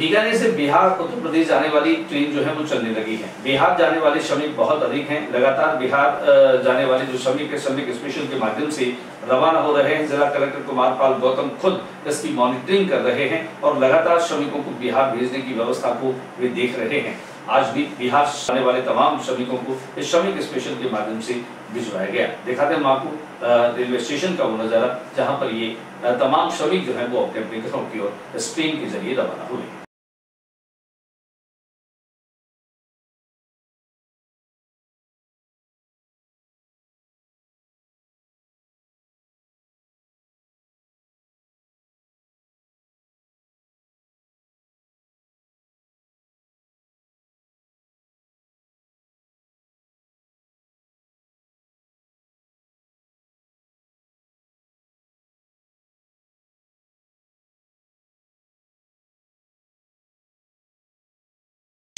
बीकानेर से बिहार, उत्तर प्रदेश जाने वाली ट्रेन जो है वो चलने लगी है। बिहार जाने वाले श्रमिक बहुत अधिक हैं। लगातार बिहार जाने वाले जो श्रमिक है, श्रमिक स्पेशल के माध्यम से रवाना हो रहे हैं। जिला कलेक्टर कुमार पाल गौतम खुद इसकी मॉनिटरिंग कर रहे हैं और लगातार श्रमिकों को बिहार भेजने की व्यवस्था को वे देख रहे हैं। आज भी बिहार आने वाले तमाम श्रमिकों को इस श्रमिक स्पेशल के माध्यम से भिजवाया गया। दिखाते हैं आपको रेलवे स्टेशन का वो नज़ारा, जहाँ पर ये तमाम श्रमिक जो है वो अपने अपने घरों की ओर इस के ज़रिए रवाना हुए।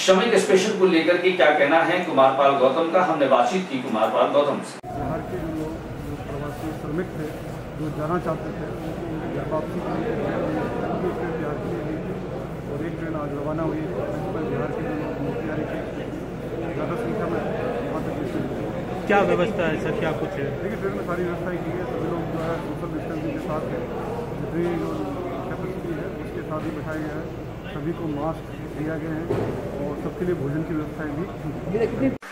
श्रमिक स्पेशल को लेकर के क्या कहना है कुमार पाल गौतम का? हमने बातचीत की कुमार पाल गौतम से। बिहार के जो लोग जो प्रवासी श्रमिक थे जो जाना चाहते थे घर वापसी के लिए बिहार के लिए और एक ट्रेन आज रवाना हुई प्रिंसिपल बिहार के जो की। ज़्यादा संख्या में वहाँ तक क्या व्यवस्था है सर? क्या कुछ है? देखिए ट्रेन में सारी व्यवस्थाएँ की है। सभी लोग जो है सोशल डिस्टेंसिंग के साथ है। जितनी जो कैपेसिटी है उसके साथ ही बैठाया गया है। सभी को मास्क दिया गया है। सबके लिए भोजन की व्यवस्थाएँ भी